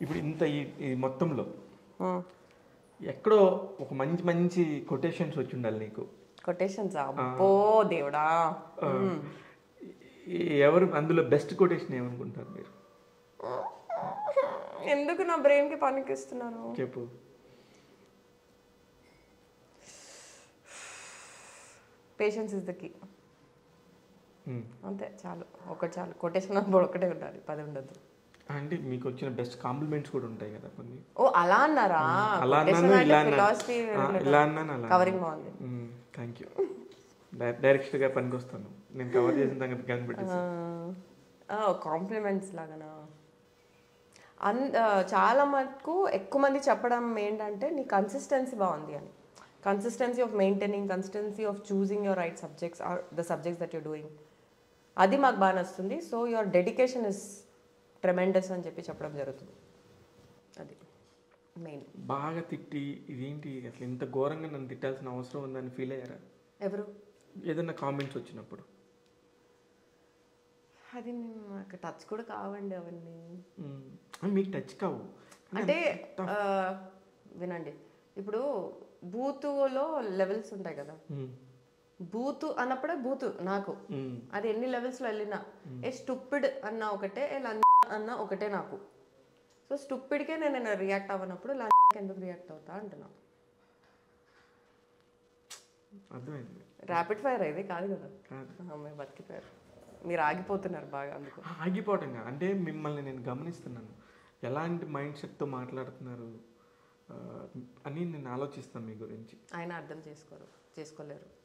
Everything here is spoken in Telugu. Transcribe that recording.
ఇప్పుడు ఇంత ఈ మొత్తంలో ఎక్కడో ఒక మంచి మంచి కొటేషన్స్ వచ్చి ఉండాలి నీకు. కొటేషన్స్? అబ్బో దేవుడా. ఎవరు అందులో బెస్ట్ కొటేషన్ ఏమనుకుంటారు మీరు? ఎందుకు నా బ్రెయిన్కి పనికిస్తున్నారు చెప్పు పేషెన్స్ ఇస్ ద కీ. అంతే చాలు. ఒకటి చాలు. కొటేషన్ ఒకటే ఉండాలి. పది ఉండదు అంటే మీకు వచ్చిన బెస్ట్ కాంప్లిమెంట్స్ కూడా ఉంటాయి కదా కొన్ని. ఓ అలా అన్నారా? అలా అన్నాను ఇలా అన్నాను. ఇలా అన్నాను అలా కవరింగ్ బాగుంది. థ్యాంక్ యూ డైరెక్ట్గా పనికి వస్తాను నేను కవర్ చేసిన సంగతి కనిపెట్టేసి కాంప్లిమెంట్స్ లాగానా? అన్ చాలా మటుకు ఎక్కువ మంది చెప్పడం ఏంటంటే నీ కన్సిస్టెన్సీ బాగుంది అని. Consistency of maintaining consistency of choosing your right subjects or the subjects that you're doing అది మాకు బాగా నచ్చుతుంది. So your dedication is tremendous అని చెప్పి చెప్పడం జరుగుతుంది. అది మెయిన్. బాగా తిట్టి ఇదేంటి అసలు ఇంత ఘోరంగా నన్ను తిట్టాల్సిన అవసరం ఉందని ఫీల్ అయ్యారా? ఎవరు? ఏదైనా కామెంట్స్ వచ్చినప్పుడు. అది నాకు టచ్ కూడా కావండి అవన్నీ. మీకు టచ్ కావు. అంటే వినండి. ఇప్పుడు బూతులో లెవెల్స్ ఉంటాయి కదా. బూతు అన్నప్పుడే బూతు నాకు. అది ఎన్ని లెవెల్స్లో వెళ్ళినా. ఏ స్టూపిడ్ అన్న ఒకటే అన్న ఒకటే నాకు. సో స్టూపిడ్కే నేను రియాక్ట్ అవ్వనప్పుడు లంచ్కి ఎందుకు రియాక్ట్ అవుతా అంటున్నా. అర్థమైంది. ర్యాపిడ్ ఫైర్ ఇది కాదు కదా. అమ్మాయి బతికిపోయారు మీరు ఆగిపోతున్నారు బాగా అందుకు. ఆగిపోవటం కాదు. అంటే మిమ్మల్ని నేను గమనిస్తున్నాను. ఎలాంటి మైండ్ సెట్తో మాట్లాడుతున్నారు? అని నేను ఆలోచిస్తాను మీ గురించి. ఆయన అర్థం చేసుకోరు చేసుకోలేరు.